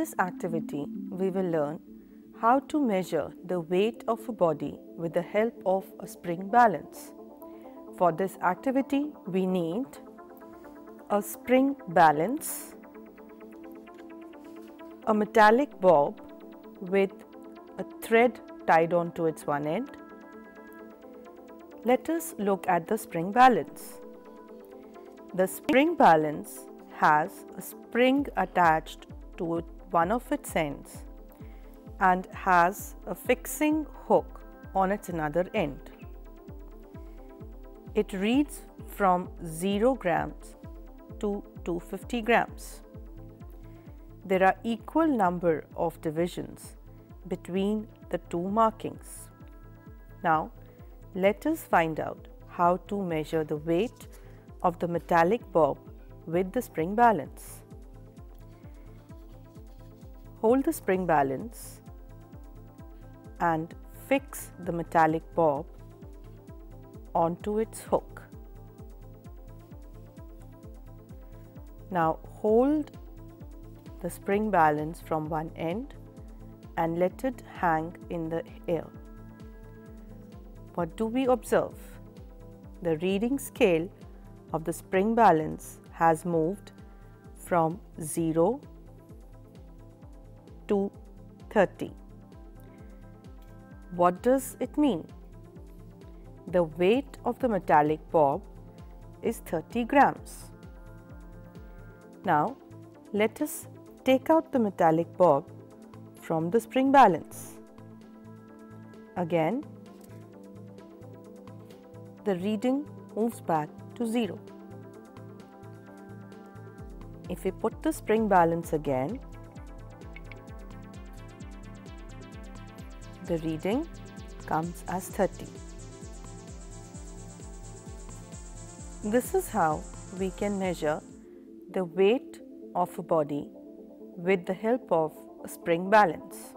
this activity, we will learn how to measure the weight of a body with the help of a spring balance. For this activity, we need a spring balance, a metallic bob with a thread tied onto its one end. Let us look at the spring balance. The spring balance has a spring attached to one of its ends and has a fixing hook on its another end. It reads from 0 grams to 250 grams. There are equal number of divisions between the two markings. Now, let us find out how to measure the weight of the metallic bob with the spring balance. Hold the spring balance and fix the metallic bob onto its hook. Now hold the spring balance from one end and let it hang in the air. What do we observe? The reading scale of the spring balance has moved from 0 to 30. What does it mean? The weight of the metallic bob is 30 grams. Now, let us take out the metallic bob from the spring balance. Again, the reading moves back to 0. If we put the spring balance again, the reading comes as 30. This is how we can measure the weight of a body with the help of a spring balance.